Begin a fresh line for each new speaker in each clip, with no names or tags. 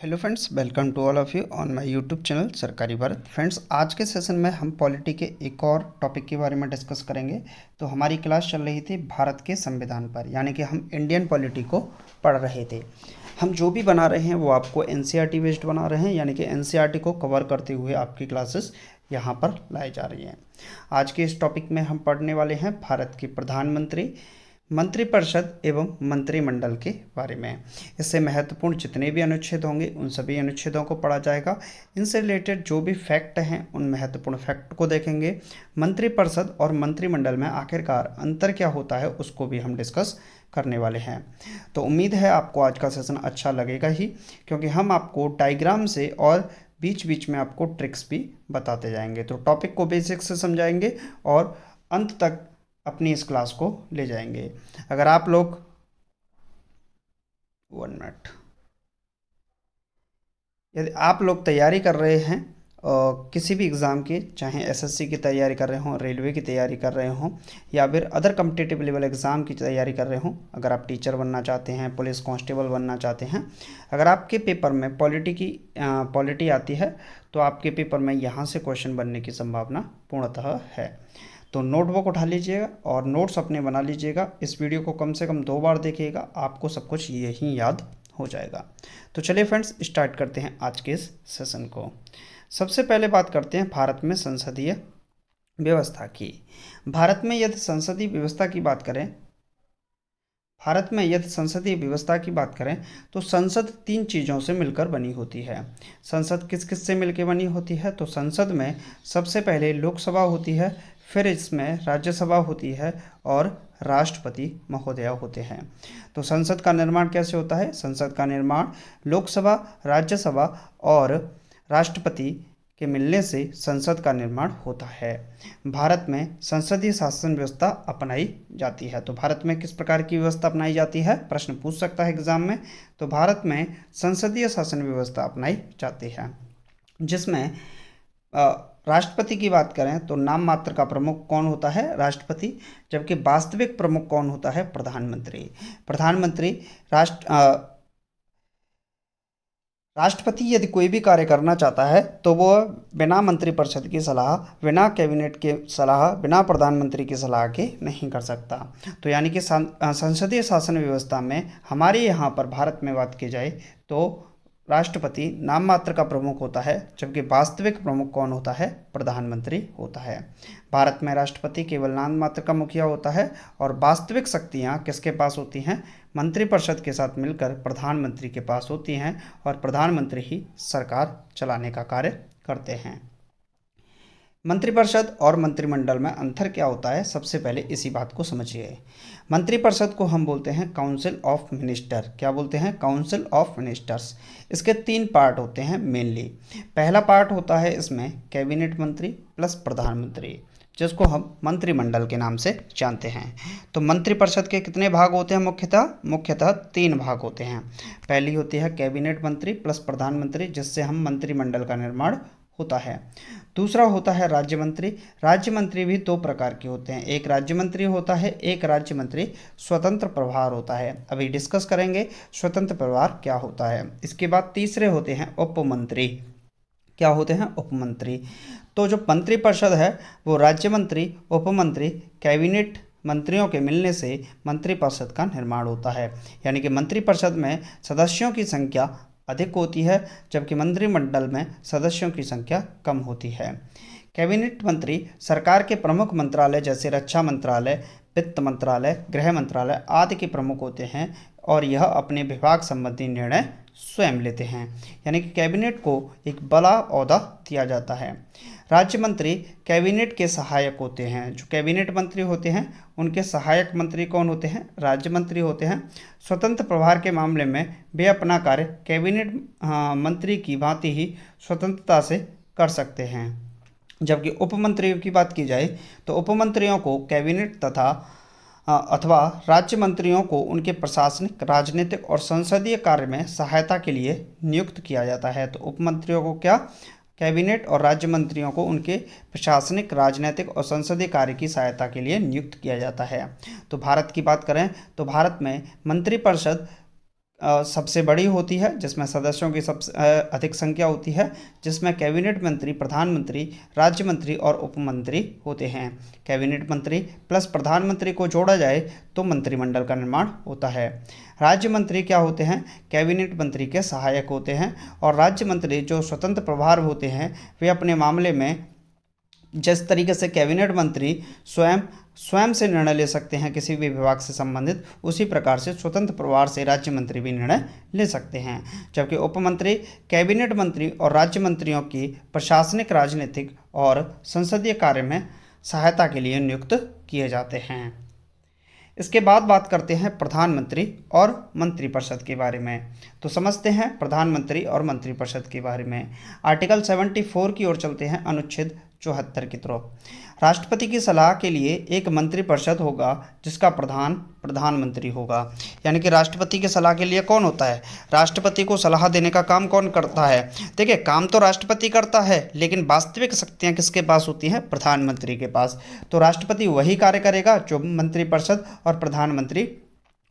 Hello friends, welcome to all of you on my YouTube channel Sarkari Bharat. Friends, आज के session में हम polity के एक और टॉपिक के बारे में डिस्कस करेंगे। तो हमारी क्लास चल रही थी भारत के संविधान पर, यानी कि हम इंडियन पॉलिटी को पढ़ रहे थे। हम जो भी बना रहे हैं, वो आपको एन सी बेस्ड बना रहे हैं, यानी कि एन को कवर करते हुए आपकी क्लासेस यहाँ पर लाई जा रही हैं। आज के इस टॉपिक में हम पढ़ने वाले हैं भारत के प्रधानमंत्री मंत्रिपरिषद एवं मंत्रिमंडल के बारे में। इससे महत्वपूर्ण जितने भी अनुच्छेद होंगे, उन सभी अनुच्छेदों को पढ़ा जाएगा। इनसे रिलेटेड जो भी फैक्ट हैं, उन महत्वपूर्ण फैक्ट को देखेंगे। मंत्रिपरिषद और मंत्रिमंडल में आखिरकार अंतर क्या होता है, उसको भी हम डिस्कस करने वाले हैं। तो उम्मीद है आपको आज का सेशन अच्छा लगेगा ही, क्योंकि हम आपको डाइग्राम से और बीच बीच में आपको ट्रिक्स भी बताते जाएँगे। तो टॉपिक को बेसिक से समझाएँगे और अंत तक अपनी इस क्लास को ले जाएँगे। अगर आप लोग वन मिनट यदि आप लोग तैयारी कर रहे हैं और किसी भी एग्ज़ाम की, चाहे एसएससी की तैयारी कर रहे हों रेलवे की तैयारी कर रहे हों, या फिर अदर कम्पिटेटिव लेवल एग्ज़ाम की तैयारी कर रहे हों, अगर आप टीचर बनना चाहते हैं पुलिस कांस्टेबल बनना चाहते हैं, अगर आपके पेपर में पॉलिटी की पॉलिटी आती है तो आपके पेपर में यहाँ से क्वेश्चन बनने की संभावना पूर्णतः है। तो नोटबुक उठा लीजिएगा और नोट्स अपने बना लीजिएगा। इस वीडियो को कम से कम दो बार देखिएगा, आपको सब कुछ यही याद हो जाएगा। तो चलिए फ्रेंड्स स्टार्ट करते हैं आज के इस सेशन को। सबसे पहले बात करते हैं भारत में संसदीय व्यवस्था की। भारत में यदि संसदीय व्यवस्था की बात करें, भारत में यदि संसदीय व्यवस्था की बात करें तो संसद तीन चीज़ों से मिलकर बनी होती है। संसद किस किस से मिलकर बनी होती है? तो संसद में सबसे पहले लोकसभा होती है फिर इसमें राज्यसभा होती है और राष्ट्रपति महोदय होते हैं। तो संसद का निर्माण कैसे होता है? संसद का निर्माण लोकसभा, राज्यसभा और राष्ट्रपति के मिलने से संसद का निर्माण होता है। भारत में संसदीय शासन व्यवस्था अपनाई जाती है। तो भारत में किस प्रकार की व्यवस्था अपनाई जाती है? प्रश्न पूछ सकता है एग्ज़ाम में। तो भारत में संसदीय शासन व्यवस्था अपनाई जाती है, जिसमें राष्ट्रपति की बात करें तो नाम मात्र का प्रमुख कौन होता है? राष्ट्रपति, जबकि वास्तविक प्रमुख कौन होता है? प्रधानमंत्री। प्रधानमंत्री, राष्ट्र राष्ट्रपति यदि कोई भी कार्य करना चाहता है तो वो बिना मंत्रिपरिषद की सलाह, बिना कैबिनेट के सलाह, बिना प्रधानमंत्री की सलाह के नहीं कर सकता। तो यानी कि संसदीय शासन व्यवस्था में हमारे यहाँ पर भारत में बात की जाए तो राष्ट्रपति नाम मात्र का प्रमुख होता है, जबकि वास्तविक प्रमुख कौन होता है? प्रधानमंत्री होता है। भारत में राष्ट्रपति केवल नाम मात्र का मुखिया होता है और वास्तविक शक्तियाँ किसके पास होती हैं? मंत्रिपरिषद के साथ मिलकर प्रधानमंत्री के पास होती हैं और प्रधानमंत्री ही सरकार चलाने का कार्य करते हैं। मंत्रिपरिषद और मंत्रिमंडल में अंतर क्या होता है? सबसे पहले इसी बात को समझिए। मंत्रिपरिषद को हम बोलते हैं काउंसिल ऑफ़ मिनिस्टर क्या बोलते हैं? काउंसिल ऑफ़ मिनिस्टर्स इसके तीन पार्ट होते हैं मेनली पहला पार्ट होता है इसमें कैबिनेट मंत्री प्लस प्रधानमंत्री, जिसको हम मंत्रिमंडल के नाम से जानते हैं। तो मंत्रिपरिषद के कितने भाग होते हैं मुख्यतः? मुख्यतः तीन भाग होते हैं। पहली होती है कैबिनेट मंत्री प्लस प्रधानमंत्री, जिससे हम मंत्रिमंडल का निर्माण होता है। दूसरा होता है राज्य मंत्री राज्य मंत्री भी दो प्रकार के होते हैं। एक राज्य मंत्री होता है, एक राज्य मंत्री स्वतंत्र प्रभार होता है। अभी डिस्कस करेंगे स्वतंत्र प्रभार क्या होता है। इसके बाद तीसरे होते हैं उपमंत्री। क्या होते हैं? उपमंत्री। तो जो मंत्रिपरिषद है, वो राज्य मंत्री उपमंत्री, कैबिनेट मंत्रियों के मिलने से मंत्रिपरिषद का निर्माण होता है। यानी कि मंत्रिपरिषद में सदस्यों की संख्या अधिक होती है, जबकि मंत्रिमंडल में सदस्यों की संख्या कम होती है। कैबिनेट मंत्री, सरकार के प्रमुख मंत्रालय जैसे रक्षा मंत्रालय, वित्त मंत्रालय, गृह मंत्रालय आदि के प्रमुख होते हैं और यह अपने विभाग संबंधी निर्णय स्वयं लेते हैं। यानी कि कैबिनेट को एक बड़ा अहदा दिया जाता है। राज्य मंत्री कैबिनेट के सहायक होते हैं। जो कैबिनेट मंत्री होते हैं, उनके सहायक मंत्री कौन होते हैं? राज्य मंत्री होते हैं। स्वतंत्र प्रभार के मामले में वे अपना कार्य कैबिनेट मंत्री की भांति ही स्वतंत्रता से कर सकते हैं। जबकि उप मंत्रियों की बात की जाए तो उप मंत्रियों को कैबिनेट तथा अथवा राज्य मंत्रियों को उनके प्रशासनिक, राजनीतिक और संसदीय कार्य में सहायता के लिए नियुक्त किया जाता है। तो उपमंत्रियों को क्या? कैबिनेट और राज्य मंत्रियों को उनके प्रशासनिक, राजनीतिक और संसदीय कार्य की सहायता के लिए नियुक्त किया जाता है। तो भारत की बात करें तो भारत में मंत्रिपरिषद सबसे बड़ी होती है, जिसमें सदस्यों की सबसे अधिक संख्या होती है, जिसमें कैबिनेट मंत्री, प्रधानमंत्री राज्य मंत्री और उप मंत्री होते हैं। कैबिनेट मंत्री प्लस प्रधानमंत्री को जोड़ा जाए तो मंत्रिमंडल का निर्माण होता है। राज्य मंत्री क्या होते हैं? कैबिनेट मंत्री के सहायक होते हैं और राज्य मंत्री जो स्वतंत्र प्रभार होते हैं, वे अपने मामले में जिस तरीके से कैबिनेट मंत्री स्वयं स्वयं से निर्णय ले सकते हैं, किसी भी विभाग से संबंधित, उसी प्रकार से स्वतंत्र प्रभार से राज्य मंत्री भी निर्णय ले सकते हैं। जबकि उप मंत्री कैबिनेट मंत्री और राज्य मंत्रियों की प्रशासनिक, राजनीतिक और संसदीय कार्य में सहायता के लिए नियुक्त किए जाते हैं। इसके बाद बात करते हैं प्रधानमंत्री और मंत्रिपरिषद के बारे में। तो समझते हैं प्रधानमंत्री और मंत्रिपरिषद के बारे में। आर्टिकल 74 की ओर चलते हैं अनुच्छेद चौहत्तर की तरफ़। राष्ट्रपति की सलाह के लिए एक मंत्रिपरिषद होगा, जिसका प्रधान प्रधानमंत्री होगा। यानी कि राष्ट्रपति की सलाह के लिए कौन होता है? राष्ट्रपति को सलाह देने का काम कौन करता है? देखिए, काम तो राष्ट्रपति करता है, लेकिन वास्तविक शक्तियाँ किसके पास होती हैं? प्रधानमंत्री के पास। तो राष्ट्रपति वही कार्य करेगा जो मंत्रिपरिषद और प्रधानमंत्री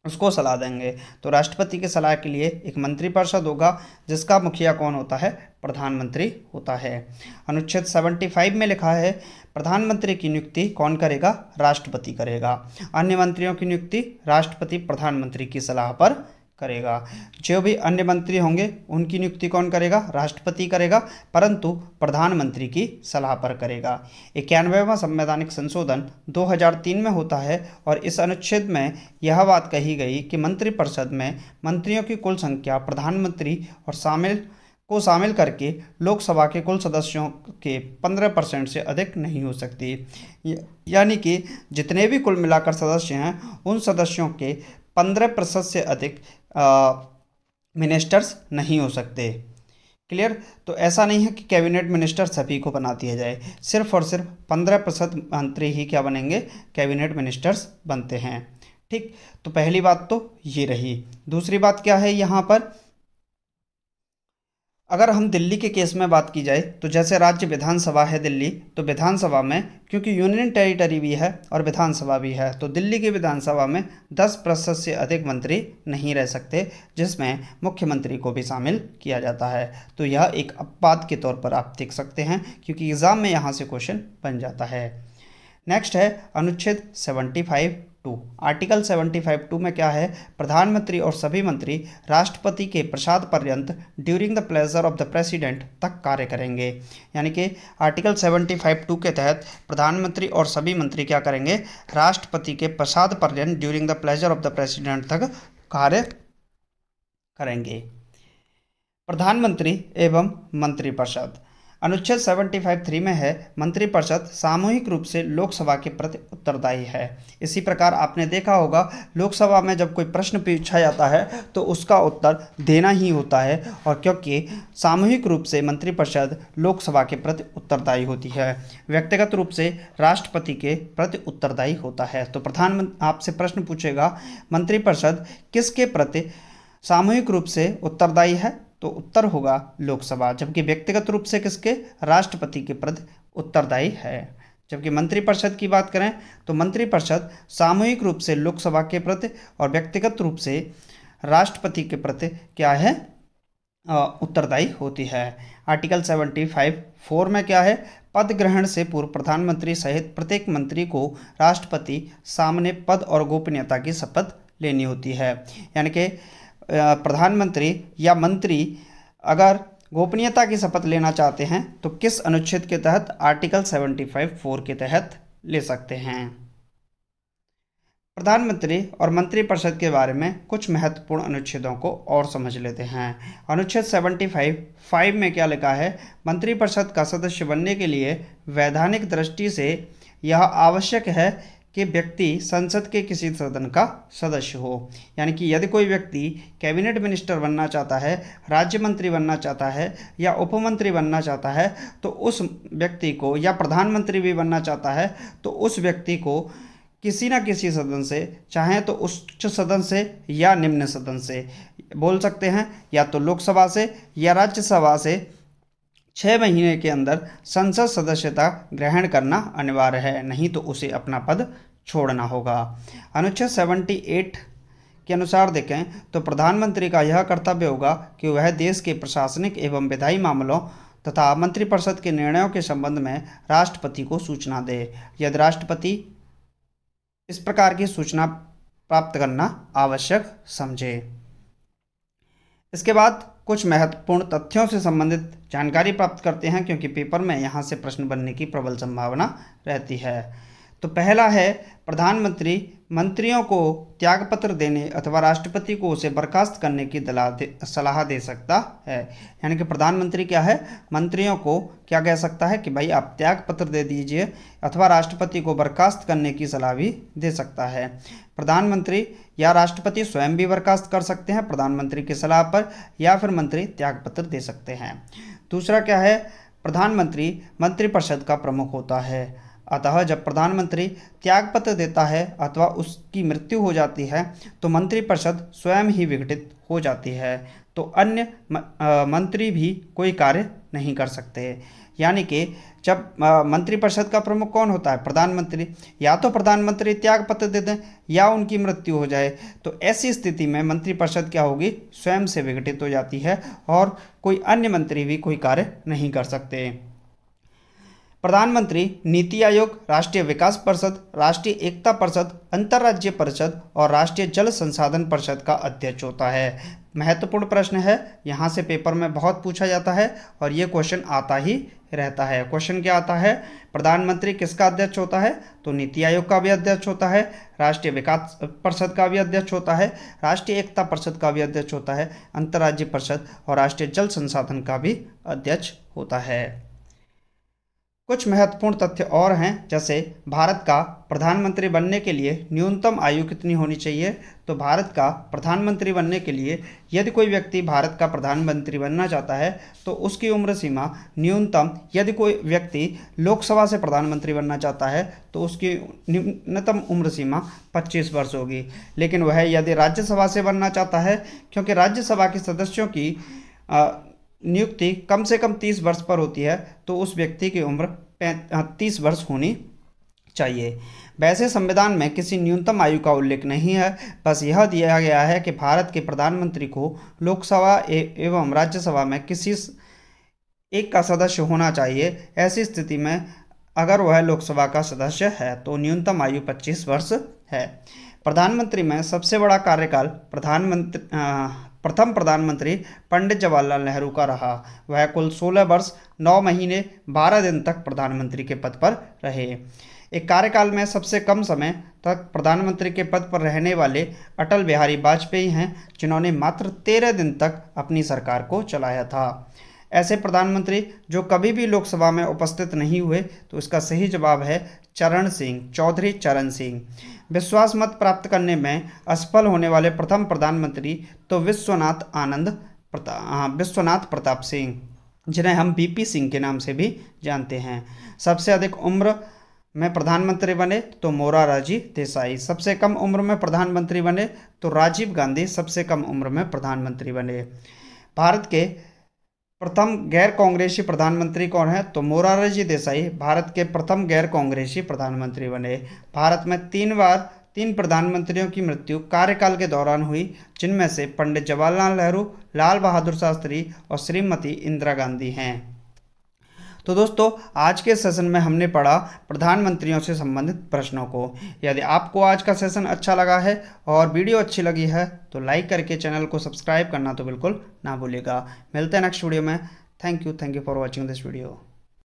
उसको सलाह देंगे। तो राष्ट्रपति की सलाह के लिए एक मंत्रिपरिषद होगा, जिसका मुखिया कौन होता है? प्रधानमंत्री होता है। अनुच्छेद 75 में लिखा है, प्रधानमंत्री की नियुक्ति कौन करेगा? राष्ट्रपति करेगा। अन्य मंत्रियों की नियुक्ति राष्ट्रपति प्रधानमंत्री की सलाह पर करेगा। जो भी अन्य मंत्री होंगे, उनकी नियुक्ति कौन करेगा? राष्ट्रपति करेगा, परंतु प्रधानमंत्री की सलाह पर करेगा। इक्यानवेवा संवैधानिक संशोधन 2003 में होता है और इस अनुच्छेद में यह बात कही गई कि मंत्रिपरिषद में मंत्रियों की कुल संख्या, प्रधानमंत्री और शामिल, को शामिल करके लोकसभा के कुल सदस्यों के 15 परसेंट से अधिक नहीं हो सकती। यानी कि जितने भी कुल मिलाकर सदस्य हैं, उन सदस्यों के 15 प्रतिशत से अधिक मिनिस्टर्स नहीं हो सकते। क्लियर तो ऐसा नहीं है कि कैबिनेट मिनिस्टर सभी को बना दिया जाए। सिर्फ़ और सिर्फ़ पंद्रह प्रतिशत मंत्री ही क्या बनेंगे? कैबिनेट मिनिस्टर्स बनते हैं। ठीक? तो पहली बात तो ये रही। दूसरी बात क्या है यहाँ पर? अगर हम दिल्ली के केस में बात की जाए तो जैसे राज्य विधानसभा है दिल्ली तो विधानसभा में, क्योंकि यूनियन टेरिटरी भी है और विधानसभा भी है तो दिल्ली की विधानसभा में 10 प्रतिशत से अधिक मंत्री नहीं रह सकते, जिसमें मुख्यमंत्री को भी शामिल किया जाता है। तो यह एक अपवाद के तौर पर आप देख सकते हैं, क्योंकि एग्ज़ाम में यहाँ से क्वेश्चन बन जाता है। नेक्स्ट है, अनुच्छेद seventy five two. Article seventy five two में क्या है? प्रधानमंत्री और सभी मंत्री राष्ट्रपति के प्रसाद पर्यंत during the pleasure of the president तक कार्य करेंगे। यानी कि आर्टिकल सेवेंटी फाइव टू के तहत प्रधानमंत्री और सभी मंत्री क्या करेंगे? राष्ट्रपति के प्रसाद पर्यंत during the pleasure of the president तक कार्य करेंगे। प्रधानमंत्री एवं मंत्रिपरिषद। अनुच्छेद सेवेंटी फाइव थ्री में है, मंत्रिपरिषद सामूहिक रूप से लोकसभा के प्रति उत्तरदायी है। इसी प्रकार आपने देखा होगा, लोकसभा में जब कोई प्रश्न पूछा जाता है तो उसका उत्तर देना ही होता है और क्योंकि सामूहिक रूप से मंत्रिपरिषद लोकसभा के प्रति उत्तरदायी होती है, व्यक्तिगत रूप से राष्ट्रपति के प्रति उत्तरदायी होता है। तो प्रधानमंत्री आपसे प्रश्न पूछेगा, मंत्रिपरिषद किसके प्रति सामूहिक रूप से उत्तरदायी है? तो उत्तर होगा लोकसभा, जबकि व्यक्तिगत रूप से किसके? राष्ट्रपति के प्रति उत्तरदायी है। जबकि मंत्रिपरिषद की बात करें तो मंत्रिपरिषद सामूहिक रूप से लोकसभा के प्रति और व्यक्तिगत रूप से राष्ट्रपति के प्रति क्या है? उत्तरदायी होती है। आर्टिकल सेवेंटी फाइव फोर में क्या है? पद ग्रहण से पूर्व प्रधानमंत्री सहित प्रत्येक मंत्री को राष्ट्रपति सामने पद और गोपनीयता की शपथ लेनी होती है। यानी कि प्रधानमंत्री या मंत्री अगर गोपनीयता की शपथ लेना चाहते हैं तो किस अनुच्छेद के तहत आर्टिकल 75 फोर के तहत ले सकते हैं? प्रधानमंत्री और मंत्रिपरिषद के बारे में कुछ महत्वपूर्ण अनुच्छेदों को और समझ लेते हैं। अनुच्छेद 75 फाइव में क्या लिखा है? मंत्रिपरिषद का सदस्य बनने के लिए वैधानिक दृष्टि से यह आवश्यक है कि व्यक्ति संसद के किसी सदन का सदस्य हो। यानी कि यदि कोई व्यक्ति कैबिनेट मिनिस्टर बनना चाहता है, राज्य मंत्री बनना चाहता है या उपमंत्री बनना चाहता है तो उस व्यक्ति को या प्रधानमंत्री भी बनना चाहता है तो उस व्यक्ति को किसी न किसी सदन से, चाहे तो उच्च सदन से या निम्न सदन से बोल सकते हैं। या तो लोकसभा से या राज्यसभा से छः महीने के अंदर संसद सदस्यता ग्रहण करना अनिवार्य है, नहीं तो उसे अपना पद छोड़ना होगा। अनुच्छेद सेवेंटी एट के अनुसार देखें तो प्रधानमंत्री का यह कर्तव्य होगा कि वह देश के प्रशासनिक एवं विधायी मामलों तथा मंत्रिपरिषद के निर्णयों के संबंध में राष्ट्रपति को सूचना दे। यदि राष्ट्रपति इस प्रकार की सूचना प्राप्त करना आवश्यक समझे। इसके बाद कुछ महत्वपूर्ण तथ्यों से संबंधित जानकारी प्राप्त करते हैं, क्योंकि पेपर में यहाँ से प्रश्न बनने की प्रबल संभावना रहती है। तो पहला है प्रधानमंत्री मंत्रियों को त्यागपत्र देने अथवा राष्ट्रपति को उसे बर्खास्त करने की दला दे, सलाह दे सकता है। यानी कि प्रधानमंत्री क्या है? मंत्रियों को क्या कह सकता है कि भाई आप त्यागपत्र दे दीजिए अथवा राष्ट्रपति को बर्खास्त करने की सलाह भी दे सकता है। प्रधानमंत्री या राष्ट्रपति स्वयं भी बर्खास्त कर सकते हैं प्रधानमंत्री की सलाह पर या फिर मंत्री त्यागपत्र दे सकते हैं। दूसरा क्या है? प्रधानमंत्री मंत्रिपरिषद का प्रमुख होता है। अतः जब प्रधानमंत्री त्यागपत्र देता है अथवा उसकी मृत्यु हो जाती है तो मंत्रिपरिषद स्वयं ही विघटित हो जाती है। तो अन्य मंत्री भी कोई कार्य नहीं कर सकते। यानी कि जब मंत्रिपरिषद का प्रमुख कौन होता है? प्रधानमंत्री। या तो प्रधानमंत्री त्याग पत्र दे दें, या उनकी मृत्यु हो जाए। तो ऐसी स्थिति में मंत्रिपरिषद क्या होगी? स्वयं से विघटित हो जाती है और कोई अन्य मंत्री भी कोई कार्य नहीं कर सकते। प्रधानमंत्री नीति आयोग, राष्ट्रीय विकास परिषद, राष्ट्रीय एकता परिषद, अंतर्राज्यीय परिषद और राष्ट्रीय जल संसाधन परिषद का अध्यक्ष होता है। महत्वपूर्ण प्रश्न है, यहाँ से पेपर में बहुत पूछा जाता है और ये क्वेश्चन आता ही रहता है। क्वेश्चन क्या आता है? प्रधानमंत्री किसका अध्यक्ष होता है? तो नीति आयोग का भी अध्यक्ष होता है, राष्ट्रीय विकास परिषद का भी अध्यक्ष होता है, राष्ट्रीय एकता परिषद का भी अध्यक्ष होता है, अंतर्राज्यीय परिषद और राष्ट्रीय जल संसाधन का भी अध्यक्ष होता है। कुछ महत्वपूर्ण तथ्य और हैं, जैसे भारत का प्रधानमंत्री बनने के लिए न्यूनतम आयु कितनी होनी चाहिए? तो भारत का प्रधानमंत्री बनने के लिए यदि कोई व्यक्ति भारत का प्रधानमंत्री बनना चाहता है तो उसकी उम्र सीमा न्यूनतम यदि कोई व्यक्ति लोकसभा से प्रधानमंत्री बनना चाहता है तो उसकी न्यूनतम उम्र सीमा 25 वर्ष होगी। लेकिन वह यदि राज्यसभा से बनना चाहता है, क्योंकि राज्यसभा के सदस्यों की नियुक्ति कम से कम तीस वर्ष पर होती है तो उस व्यक्ति की उम्र तीस वर्ष होनी चाहिए। वैसे संविधान में किसी न्यूनतम आयु का उल्लेख नहीं है, बस यह दिया गया है कि भारत के प्रधानमंत्री को लोकसभा एवं राज्यसभा में किसी एक का सदस्य होना चाहिए। ऐसी स्थिति में अगर वह लोकसभा का सदस्य है तो न्यूनतम आयु 25 वर्ष है। प्रधानमंत्री में सबसे बड़ा कार्यकाल प्रधानमंत्री प्रथम प्रधानमंत्री पंडित जवाहरलाल नेहरू का रहा। वह कुल 16 वर्ष 9 महीने 12 दिन तक प्रधानमंत्री के पद पर रहे। एक कार्यकाल में सबसे कम समय तक प्रधानमंत्री के पद पर रहने वाले अटल बिहारी वाजपेयी हैं, जिन्होंने मात्र तेरह दिन तक अपनी सरकार को चलाया था। ऐसे प्रधानमंत्री जो कभी भी लोकसभा में उपस्थित नहीं हुए तो इसका सही जवाब है चरण सिंह, चौधरी चरण सिंह। विश्वास मत प्राप्त करने में असफल होने वाले प्रथम प्रधानमंत्री तो विश्वनाथ आनंद प्रताप हाँ, विश्वनाथ प्रताप सिंह जिन्हें हम बीपी सिंह के नाम से भी जानते हैं। सबसे अधिक उम्र में प्रधानमंत्री बने तो मोराराजी देसाई सबसे कम उम्र में प्रधानमंत्री बने तो राजीव गांधी सबसे कम उम्र में प्रधानमंत्री बने। भारत के प्रथम गैर कांग्रेसी प्रधानमंत्री कौन है? तो मोरारजी देसाई, भारत के प्रथम गैर कांग्रेसी प्रधानमंत्री बने। भारत में तीन बार तीन प्रधानमंत्रियों की मृत्यु कार्यकाल के दौरान हुई, जिनमें से पंडित जवाहरलाल नेहरू, लाल बहादुर शास्त्री और श्रीमती इंदिरा गांधी हैं। तो दोस्तों, आज के सेशन में हमने पढ़ा प्रधानमंत्रियों से संबंधित प्रश्नों को। यदि आपको आज का सेशन अच्छा लगा है और वीडियो अच्छी लगी है तो लाइक करके चैनल को सब्सक्राइब करना तो बिल्कुल ना भूलेगा मिलते हैं नेक्स्ट वीडियो में। Thank you thank you for watching this video